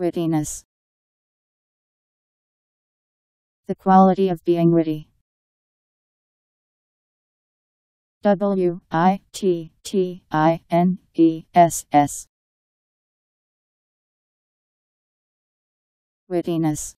Wittiness. The quality of being witty. W I T T I N E S S. Wittiness.